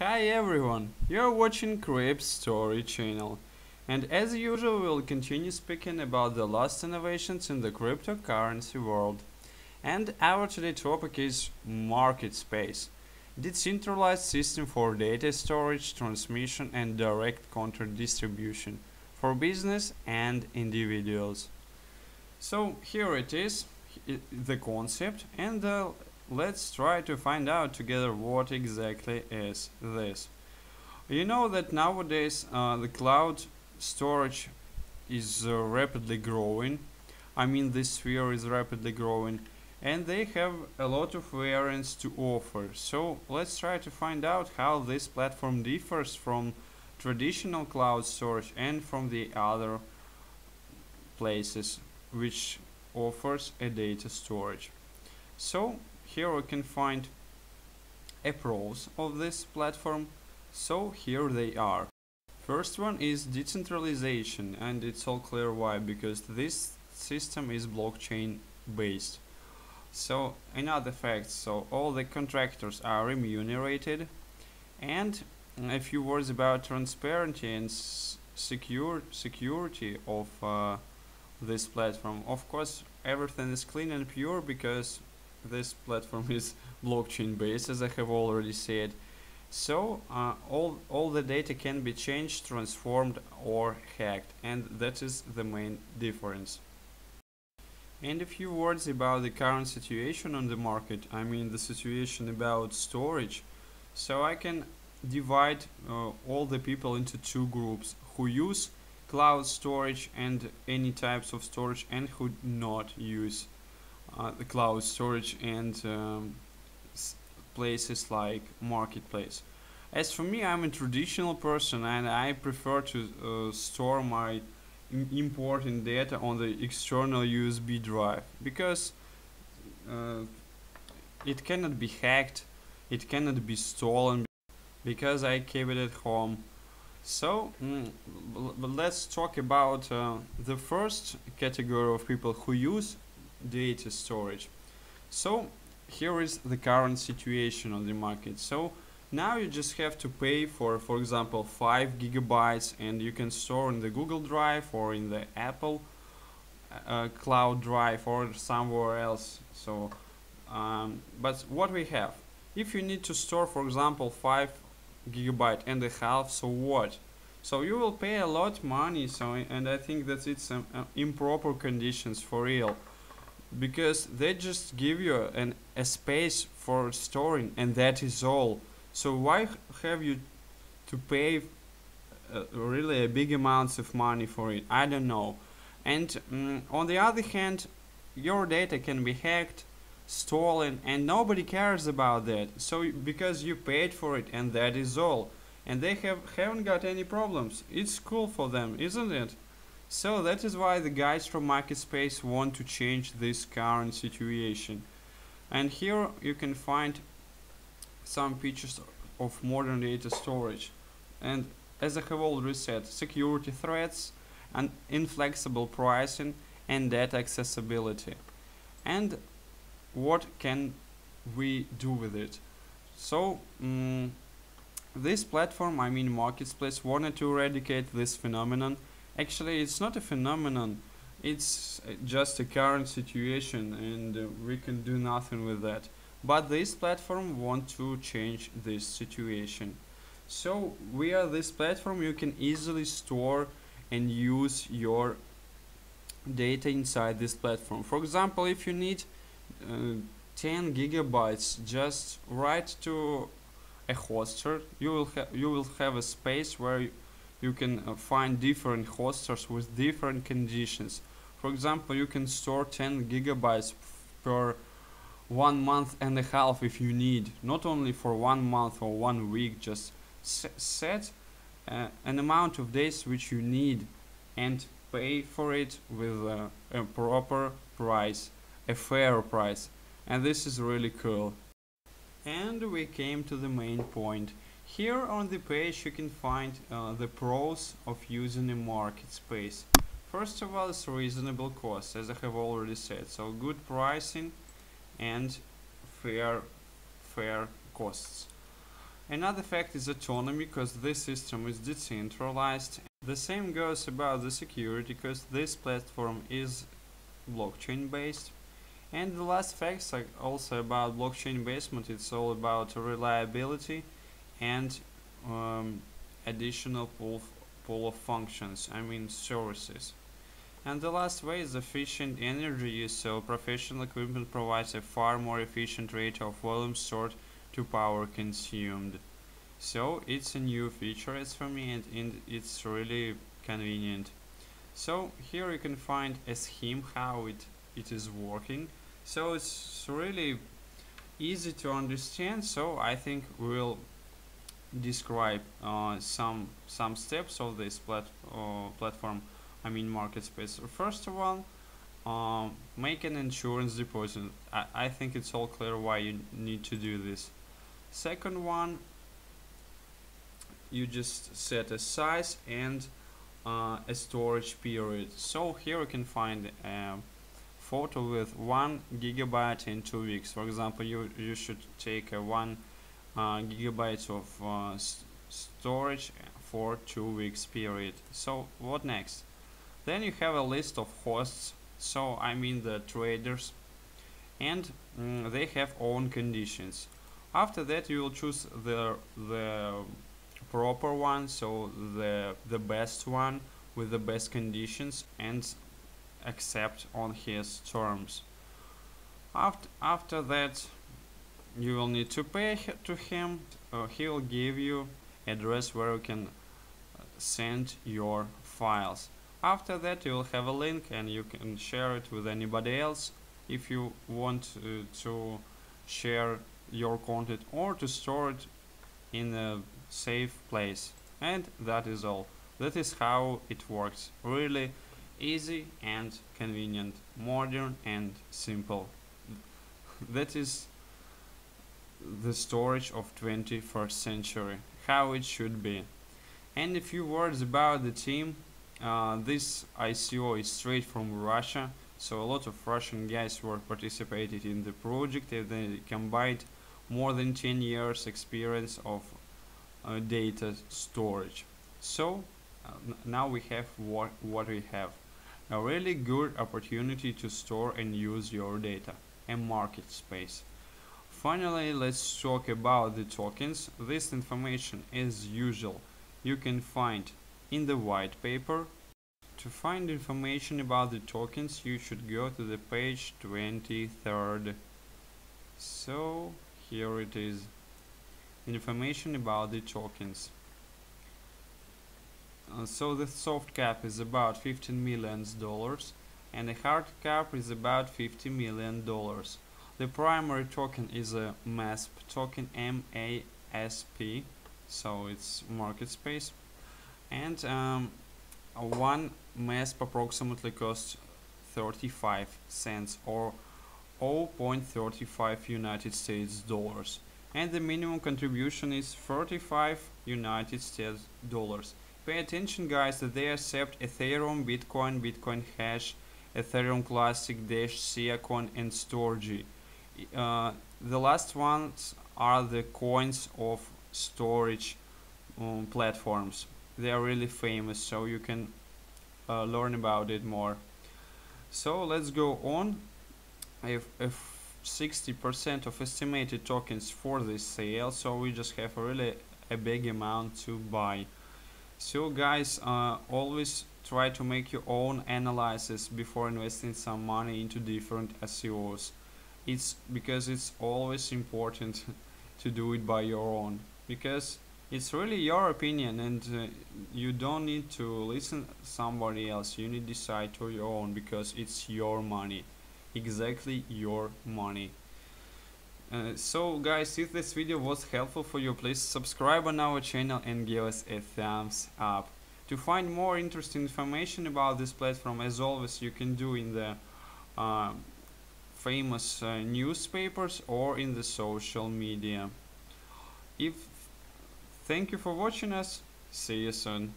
Hi everyone, you're watching Cryp Story channel. And as usual, we'll continue speaking about the last innovations in the cryptocurrency world. And our today topic is market space. Decentralized system for data storage, transmission and direct contract distribution for business and individuals. So here it is, the concept and uh, let's try to find out together what exactly is this. You know that nowadays uh, the cloud storage is uh, rapidly growing. I mean, this sphere is rapidly growing, and they have a lot of variants to offer. So let's try to find out how this platform differs from traditional cloud storage and from the other places which offers a data storage. So here we can find a pros of this platform. So here they are. First one is decentralization and it's all clear why because this system is blockchain based. So another fact, so all the contractors are remunerated and a few words about transparency and secure security of uh, this platform. Of course, everything is clean and pure because this platform is blockchain based as I have already said. So uh, all all the data can be changed, transformed or hacked and that is the main difference. And a few words about the current situation on the market. I mean the situation about storage. So I can divide uh, all the people into two groups who use cloud storage and any types of storage and who do not use uh, the cloud storage and um, places like marketplace. As for me i'm a traditional person and i prefer to uh, store my im- important data on the external usb drive because uh, it cannot be hacked it cannot be stolen because i keep it at home. So, mm, let's talk about uh, the first category of people who use data storage. So, here is the current situation on the market. So, now you just have to pay for, for example, 5 gigabytes, and you can store in the Google Drive or in the Apple uh, Cloud Drive or somewhere else. So, um, but what we have, if you need to store, for example, 5 gigabyte and a half so what so you will pay a lot money so and i think that it's um, uh, improper conditions for real because they just give you an a space for storing and that is all. So why have you to pay uh, really a big amounts of money for it? I don't know. And mm, on the other hand your data can be hacked stolen and nobody cares about that. So because you paid for it and that is all. And they have haven't got any problems. It's cool for them isn't it so that is why the guys from marketspace want to change this current situation. And here you can find some features of modern data storage. And as i have already said security threats and inflexible pricing and data accessibility. And what can we do with it? So mm, this platform i mean marketspace wanted to eradicate this phenomenon actually it's not a phenomenon. It's uh, just a current situation and uh, we can do nothing with that. But this platform want to change this situation. So via this platform you can easily store and use your data inside this platform. For example if you need uh, 10 gigabytes just write to a hoster you will you will have a space where you, can uh, find different hosters with different conditions. For example you can store 10 gigabytes per one month and a half if you need not only for one month or one week just se- set uh, an amount of days which you need and pay for it with uh, a proper price a fair price. And this is really cool. And we came to the main point here on the page you can find uh, the pros of using a market space first of all it's reasonable cost as i have already said so good pricing and fair fair costs Another fact is autonomy because this system is decentralized. The same goes about the security because this platform is blockchain based. And the last facts are also about blockchain basement. It's all about reliability and um, additional pool, pool of functions, I mean services. And the last way is efficient energy use, so professional equipment provides a far more efficient rate of volume stored to power consumed. So it's a new feature as for me and, and it's really convenient. So here you can find a scheme how it, it is working. So it's really easy to understand so I think we'll describe uh, some some steps of this plat uh, platform I mean market space. First of all um, make an insurance deposit. I, I think it's all clear why you need to do this. Second one you just set a size and uh, a storage period. So here you can find a photo with one gigabyte in two weeks. For example you you should take a one gigabytes of uh, storage for two weeks period. So what next? Then you have a list of hosts so I mean the traders and mm, they have own conditions. After that you will choose the the proper one so the the best one with the best conditions and accept on his terms. After after that you will need to pay to him uh, he will give you address where you can uh, send your files. After that you will have a link and you can share it with anybody else if you want uh, to share your content or to store it in a safe place. And that is all. That is how it works. Really easy and convenient modern and simple. That is the storage of 21st century how it should be and a few words about the team uh, this ICO is straight from Russia so a lot of Russian guys were participated in the project and they combined more than 10 years experience of uh, data storage. So uh, now we have what, what we have. A really good opportunity to store and use your data, a market space. Finally, let's talk about the tokens. This information, as usual, you can find in the white paper. To find information about the tokens, you should go to the page 23rd. So, here it is information about the tokens uh, so the soft cap is about 15 million dollars and the hard cap is about 50 million dollars the primary token is a MASP token MASP so it's market space and um, one MASP approximately costs 35 cents or 0.35 United States dollars and the minimum contribution is 35 United States dollars. Pay attention guys that they accept Ethereum, Bitcoin, Bitcoin Cash, Ethereum Classic, Dash, Siacoin and Storj. Uh, the last ones are the coins of storage um, platforms. They are really famous so you can uh, learn about it more. So let's go on. If, if 60% of estimated tokens for this sale so we just have a really a big amount to buy so guys uh, always try to make your own analysis before investing some money into different ICOs it's because it's always important to do it by your own because it's really your opinion and uh, you don't need to listen somebody else you need to decide to your own because it's your money exactly your money. Uh, so guys, if this video was helpful for you, please subscribe on our channel and give us a thumbs up. To find more interesting information about this platform, as always, you can do in the uh, famous uh, newspapers or in the social media. If Thank you for watching us. See you soon.